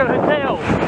a hotel.